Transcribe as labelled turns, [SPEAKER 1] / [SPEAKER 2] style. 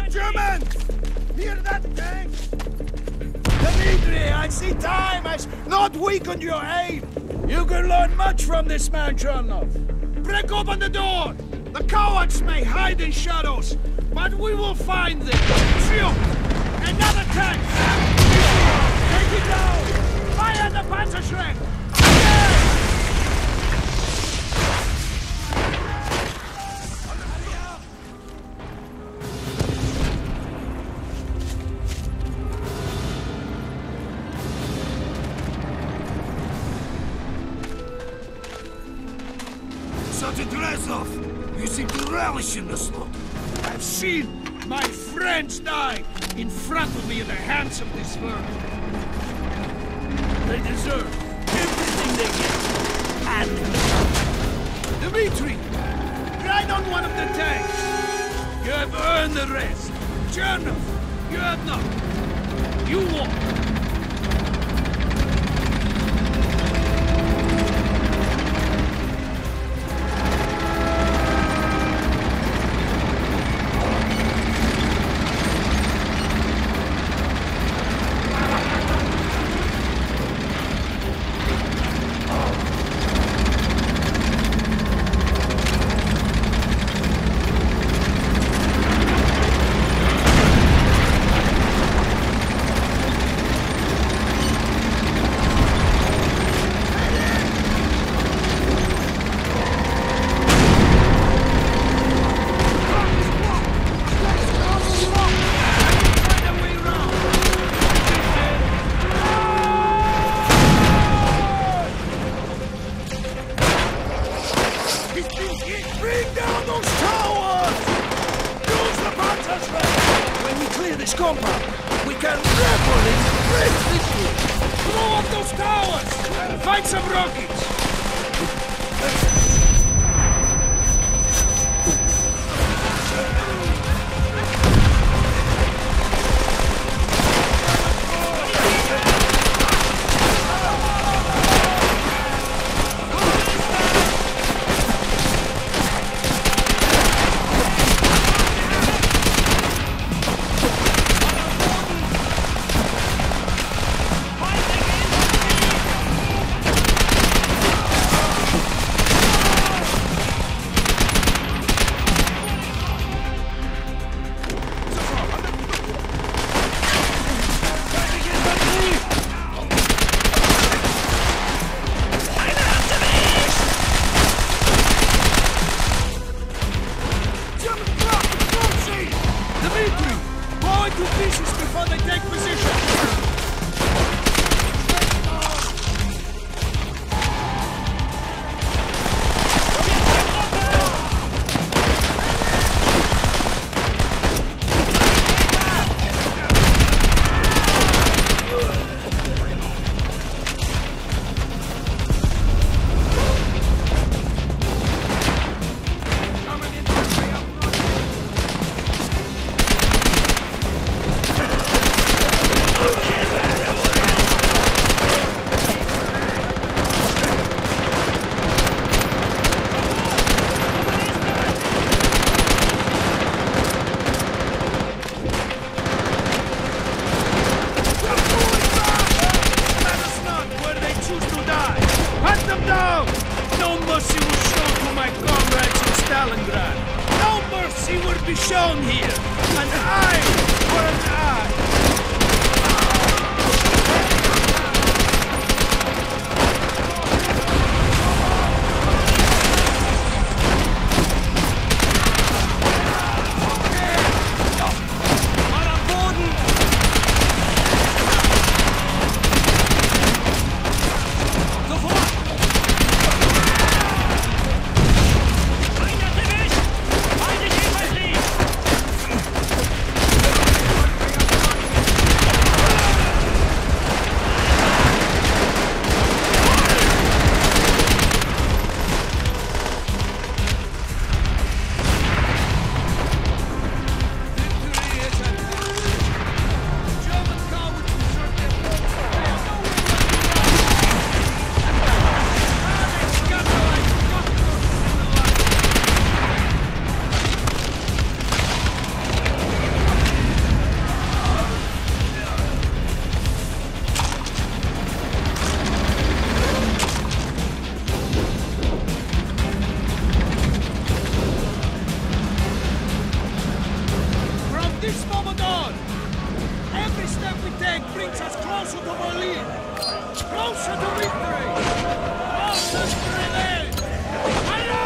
[SPEAKER 1] more Germans! Hear that, tank! Dimitri, I see time has not weakened your aim. You can learn much from this man, Chernov. Break open the door! The cowards may hide in shadows, but we will find them. Phew! Another tank! Take it down! Fire the Panzerschreck!
[SPEAKER 2] Sergeant Reznov, you seem to relish in the slaughter.
[SPEAKER 1] I've seen my friends die in front of me in the hands of this world. They deserve everything they get. And Dimitri, ride on one of the tanks. You have earned the rest. Chernov, you have not. You won't. Bring down those towers! Use the Panzerschreck! When we clear this compound, we can revel in great victory! Blow up those towers! Find some rockets! Be shown here. This moment on, Every step we take brings us closer to Berlin! Closer to victory! Closer to revenge!